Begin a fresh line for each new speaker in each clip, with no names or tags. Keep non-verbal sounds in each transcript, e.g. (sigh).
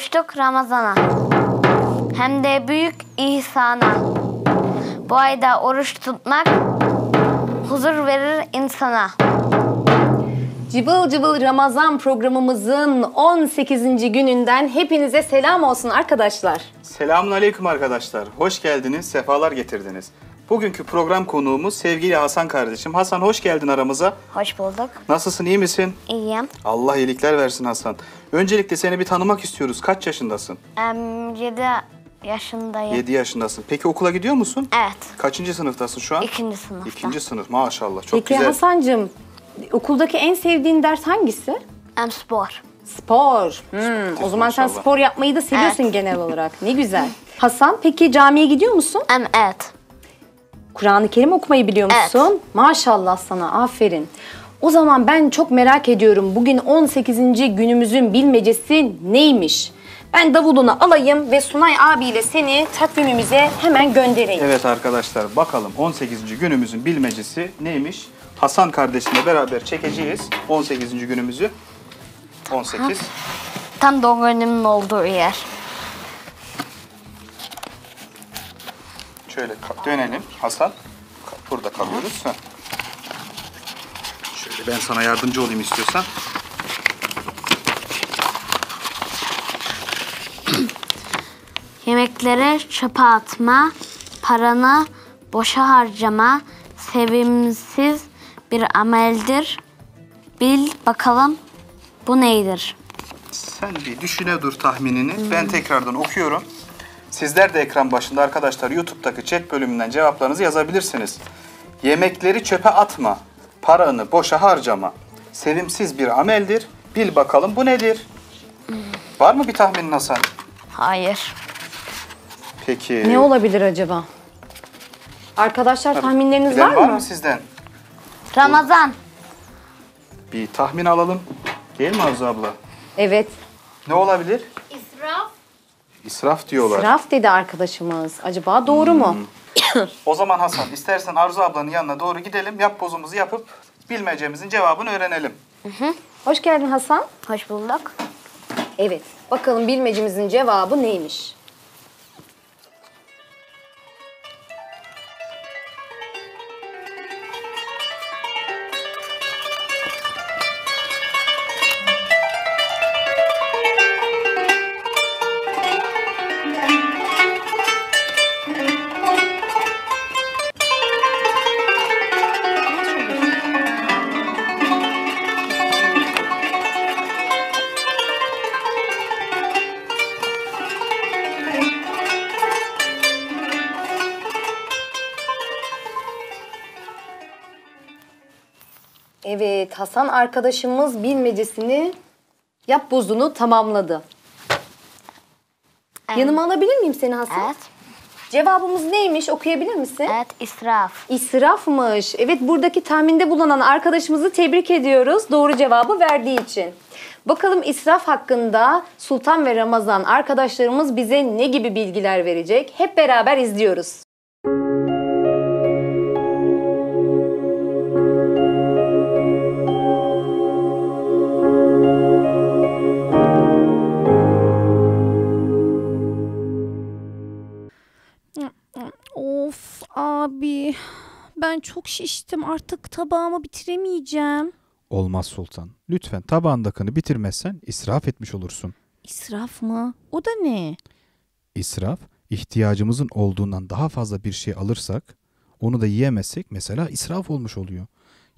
kavuştuk Ramazan'a. Hem de büyük ihsana. Bu ayda oruç tutmak huzur verir insana.
Cıvıl cıvıl Ramazan programımızın 18. gününden hepinize selam olsun arkadaşlar.
Selamun Aleyküm arkadaşlar. Hoş geldiniz, sefalar getirdiniz. Bugünkü program konuğumuz sevgili Hasan kardeşim. Hasan hoş geldin aramıza.
Hoş bulduk.
Nasılsın, iyi misin?
İyiyim.
Allah iyilikler versin Hasan. Öncelikle seni bir tanımak istiyoruz. Kaç yaşındasın?
Em, 7 yaşındayım.
7 yaşındasın. Peki okula gidiyor musun?
Evet.
Kaçıncı sınıftasın şu an?
İkinci sınıfta.
İkinci sınıf. Maşallah. Çok
Peki
güzel.
Hasan'cığım okuldaki en sevdiğin ders hangisi?
Em, spor.
Spor. Hmm, o zaman sen
maşallah.
spor yapmayı da seviyorsun
Evet.
genel (laughs) olarak. Ne güzel. Hasan peki camiye gidiyor musun?
Em, evet.
Kur'an-ı Kerim okumayı biliyor
Evet.
musun? Maşallah sana aferin. O zaman ben çok merak ediyorum bugün 18. günümüzün bilmecesi neymiş? Ben davulunu alayım ve Sunay abiyle seni takvimimize hemen göndereyim.
Evet arkadaşlar bakalım 18. günümüzün bilmecesi neymiş? Hasan kardeşimle beraber çekeceğiz 18. günümüzü. 18.
Tam doğum günümün olduğu yer.
Şöyle dönelim Hasan. Burada kalıyoruz. Heh. Şöyle ben sana yardımcı olayım istiyorsan. (clears throat)
Yemeklere çöpe atma, paranı boşa harcama, sevimsiz bir ameldir. Bil bakalım bu neydir?
Sen bir düşüne dur tahminini. Ben tekrardan okuyorum. Sizler de ekran başında arkadaşlar YouTube'daki chat bölümünden cevaplarınızı yazabilirsiniz. Yemekleri çöpe atma. Paranı boşa harcama. Sevimsiz bir ameldir. Bil bakalım bu nedir? Var mı bir tahminin Hasan?
Hayır.
Peki.
Ne olabilir acaba? Arkadaşlar tahminleriniz
Bilen
var,
var
mı?
mı sizden?
Ramazan.
Bir tahmin alalım. Değil mi Arzu abla?
Evet.
Ne olabilir?
İsraf.
İsraf diyorlar.
Sraf dedi arkadaşımız. Acaba doğru mu?
O zaman Hasan istersen Arzu ablanın yanına doğru gidelim. Yap pozumuzu yapıp bilmecemizin cevabını öğrenelim.
Hoş geldin Hasan.
Hoş bulduk.
Evet. Bakalım bilmecimizin cevabı neymiş? Evet, Hasan arkadaşımız bilmecesini yap bozunu tamamladı. Yanıma alabilir miyim seni Hasan?
Evet.
Cevabımız neymiş? Okuyabilir misin?
Evet israf.
İsrafmış. Evet buradaki tahminde bulunan arkadaşımızı tebrik ediyoruz doğru cevabı verdiği için. Bakalım israf hakkında Sultan ve Ramazan arkadaşlarımız bize ne gibi bilgiler verecek? Hep beraber izliyoruz.
Of abi. Ben çok şiştim. Artık tabağımı bitiremeyeceğim.
Olmaz sultan. Lütfen tabağındakini bitirmezsen israf etmiş olursun.
İsraf mı? O da ne?
İsraf, ihtiyacımızın olduğundan daha fazla bir şey alırsak, onu da yiyemezsek mesela israf olmuş oluyor.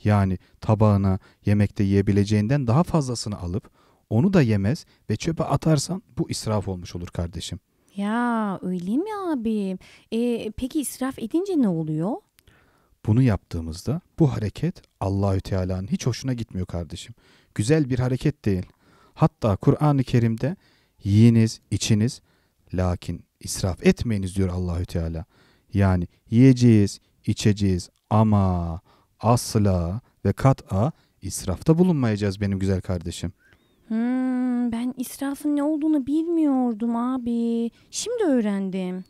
Yani tabağına yemekte yiyebileceğinden daha fazlasını alıp onu da yemez ve çöpe atarsan bu israf olmuş olur kardeşim.
Ya öyle mi abi? E, peki israf edince ne oluyor?
Bunu yaptığımızda bu hareket Allahü Teala'nın hiç hoşuna gitmiyor kardeşim. Güzel bir hareket değil. Hatta Kur'an-ı Kerim'de yiyiniz, içiniz lakin israf etmeyiniz diyor Allahü Teala. Yani yiyeceğiz, içeceğiz ama asla ve kat'a israfta bulunmayacağız benim güzel kardeşim.
Hmm, ben israfın ne olduğunu bilmiyordum abi. Şimdi öğrendim.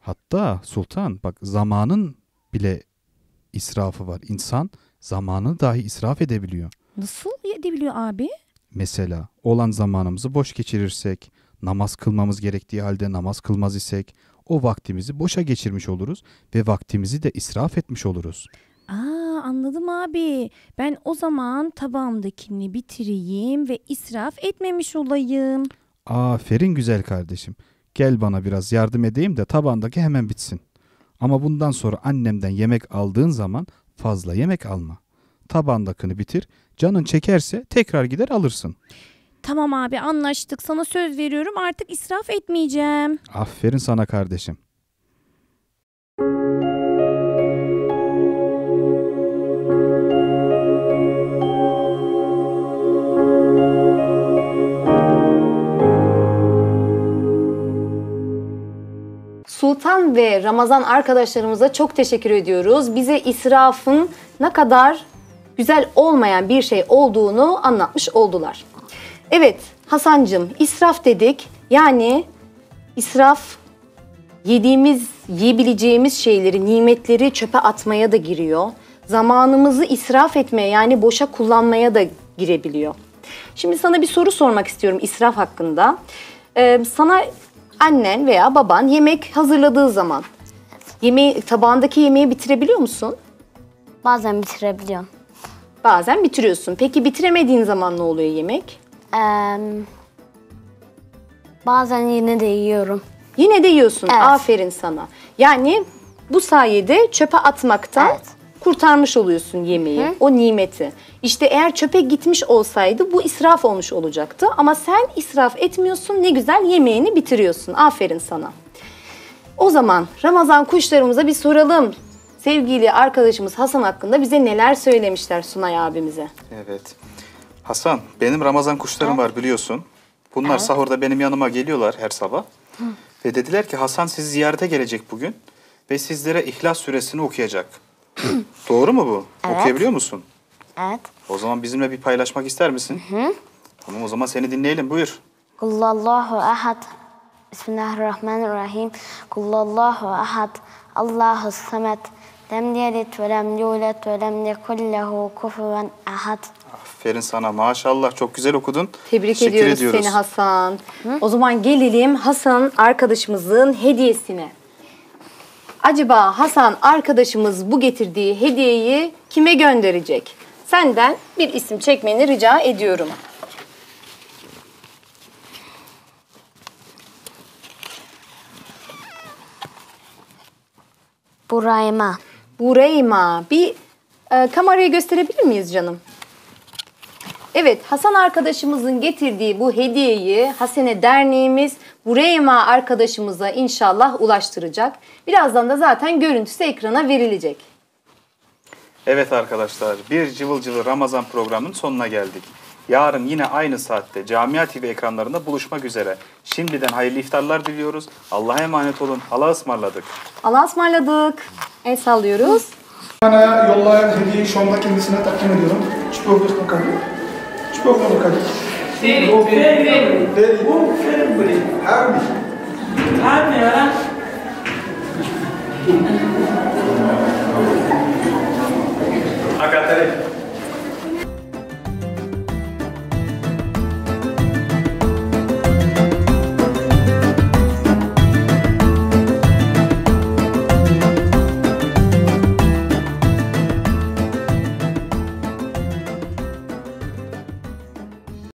Hatta sultan bak zamanın bile israfı var. İnsan zamanını dahi israf edebiliyor.
Nasıl edebiliyor abi?
Mesela olan zamanımızı boş geçirirsek, namaz kılmamız gerektiği halde namaz kılmaz isek o vaktimizi boşa geçirmiş oluruz ve vaktimizi de israf etmiş oluruz.
Anladım abi. Ben o zaman tabağımdakini bitireyim ve israf etmemiş olayım.
Aferin güzel kardeşim. Gel bana biraz yardım edeyim de tabandaki hemen bitsin. Ama bundan sonra annemden yemek aldığın zaman fazla yemek alma. Tabandakini bitir. Canın çekerse tekrar gider alırsın.
Tamam abi anlaştık. Sana söz veriyorum artık israf etmeyeceğim.
Aferin sana kardeşim.
Sultan ve Ramazan arkadaşlarımıza çok teşekkür ediyoruz. Bize israfın ne kadar güzel olmayan bir şey olduğunu anlatmış oldular. Evet Hasancım israf dedik. Yani israf yediğimiz, yiyebileceğimiz şeyleri, nimetleri çöpe atmaya da giriyor. Zamanımızı israf etmeye yani boşa kullanmaya da girebiliyor. Şimdi sana bir soru sormak istiyorum israf hakkında. Ee, sana annen veya baban yemek hazırladığı zaman yemeği, tabağındaki yemeği bitirebiliyor musun?
Bazen bitirebiliyorum.
Bazen bitiriyorsun. Peki bitiremediğin zaman ne oluyor yemek?
Eee, bazen yine de yiyorum.
Yine de yiyorsun.
Evet.
Aferin sana. Yani bu sayede çöpe atmaktan
Evet.
Kurtarmış oluyorsun yemeği, o nimeti. İşte eğer çöpe gitmiş olsaydı bu israf olmuş olacaktı. Ama sen israf etmiyorsun, ne güzel yemeğini bitiriyorsun. Aferin sana. O zaman Ramazan kuşlarımıza bir soralım. Sevgili arkadaşımız Hasan hakkında bize neler söylemişler Sunay abimize.
Evet. Hasan, benim Ramazan kuşlarım var biliyorsun. Bunlar sahurda benim yanıma geliyorlar her sabah. Ve dediler ki Hasan sizi ziyarete gelecek bugün ve sizlere İhlas suresini okuyacak. (clears throat) Doğru mu bu?
Evet.
Okuyabiliyor musun?
Evet.
O zaman bizimle bir paylaşmak ister misin? Tamam o zaman seni dinleyelim. Buyur.
Kullallahu ahad. Bismillahirrahmanirrahim. Kullallahu ahad. Allahu samet. Lem yelid ve lem yulet ve lem yekul lehu kufuven ahad.
Aferin sana maşallah çok güzel okudun.
Tebrik
Teşekkür
ediyoruz,
ediyoruz.
seni Hasan. O zaman gelelim Hasan arkadaşımızın hediyesine. Acaba Hasan arkadaşımız bu getirdiği hediyeyi kime gönderecek? Senden bir isim çekmeni rica ediyorum.
Burayma.
Bureyma. Bir e, kameraya gösterebilir miyiz canım? Evet, Hasan arkadaşımızın getirdiği bu hediyeyi Hasene Derneğimiz Bureyma arkadaşımıza inşallah ulaştıracak. Birazdan da zaten görüntüsü ekrana verilecek.
Evet arkadaşlar bir cıvıl cıvıl Ramazan programının sonuna geldik. Yarın yine aynı saatte Camia TV ekranlarında buluşmak üzere. Şimdiden hayırlı iftarlar diliyoruz. Allah'a emanet olun. Allah'a ısmarladık.
Allah'a ısmarladık. El sallıyoruz.
Bana yollayan hediyeyi şu anda kendisine takdim ediyorum. Çıpıyor göster Qual é o nome Febre. Febre. Abre. Abre, olha. A Catarina.